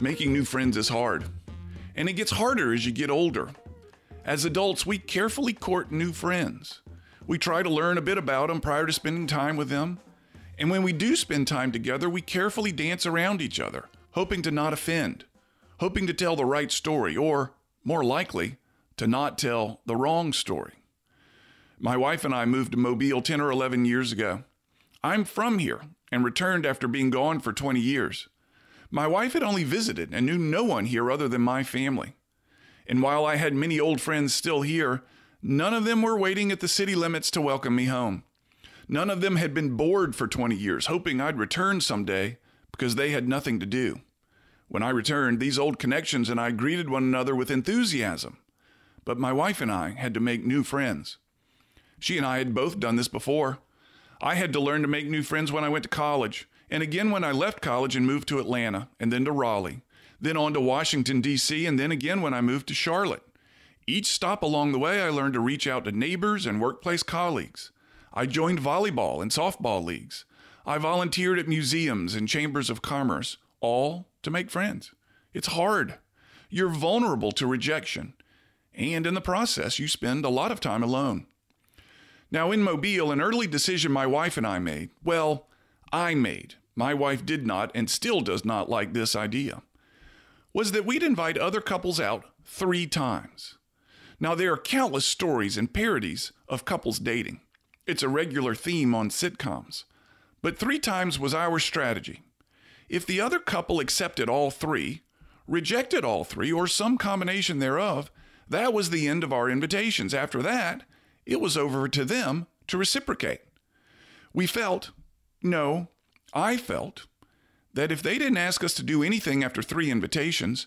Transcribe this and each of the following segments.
Making new friends is hard, and it gets harder as you get older. As adults, we carefully court new friends. We try to learn a bit about them prior to spending time with them. And when we do spend time together, we carefully dance around each other, hoping to not offend, hoping to tell the right story, or, more likely, to not tell the wrong story. My wife and I moved to Mobile 10 or 11 years ago. I'm from here and returned after being gone for 20 years. My wife had only visited and knew no one here other than my family. And while I had many old friends still here, none of them were waiting at the city limits to welcome me home. None of them had been bored for 20 years, hoping I'd return someday because they had nothing to do. When I returned, these old connections and I greeted one another with enthusiasm. But my wife and I had to make new friends. She and I had both done this before. I had to learn to make new friends when I went to college, and again when I left college and moved to Atlanta, and then to Raleigh, then on to Washington, D.C., and then again when I moved to Charlotte. Each stop along the way, I learned to reach out to neighbors and workplace colleagues. I joined volleyball and softball leagues. I volunteered at museums and chambers of commerce, all to make friends. It's hard. You're vulnerable to rejection. And in the process, you spend a lot of time alone. Now, in Mobile, an early decision my wife and I made, well, I made, my wife did not and still does not like this idea, was that we'd invite other couples out three times. Now, there are countless stories and parodies of couples dating. It's a regular theme on sitcoms. But three times was our strategy. If the other couple accepted all three, rejected all three, or some combination thereof, that was the end of our invitations. After that, it was over to them to reciprocate. We felt, no, I felt, that if they didn't ask us to do anything after three invitations,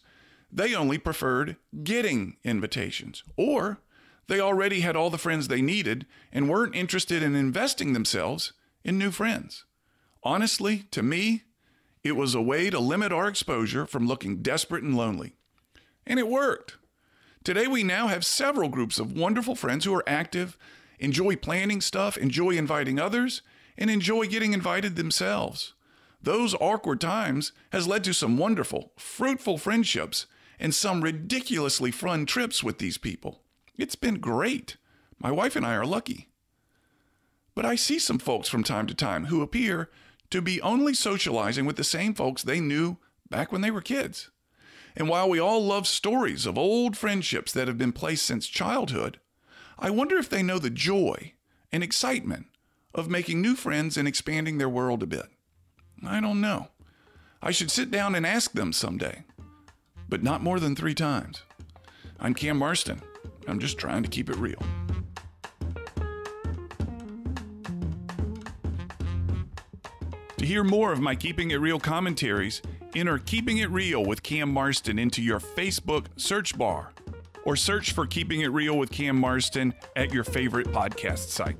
they only preferred getting invitations, or they already had all the friends they needed and weren't interested in investing themselves in new friends. Honestly, to me, it was a way to limit our exposure from looking desperate and lonely. And it worked. Today, we now have several groups of wonderful friends who are active, enjoy planning stuff, enjoy inviting others, and enjoy getting invited themselves. Those awkward times has led to some wonderful, fruitful friendships and some ridiculously fun trips with these people. It's been great. My wife and I are lucky. But I see some folks from time to time who appear to be only socializing with the same folks they knew back when they were kids. And while we all love stories of old friendships that have been placed since childhood, I wonder if they know the joy and excitement of making new friends and expanding their world a bit. I don't know. I should sit down and ask them someday, but not more than three times. I'm Cam Marston. I'm just trying to keep it real. To hear more of my Keeping It Real commentaries, enter Keeping It Real with Cam Marston into your Facebook search bar or search for Keeping It Real with Cam Marston at your favorite podcast site.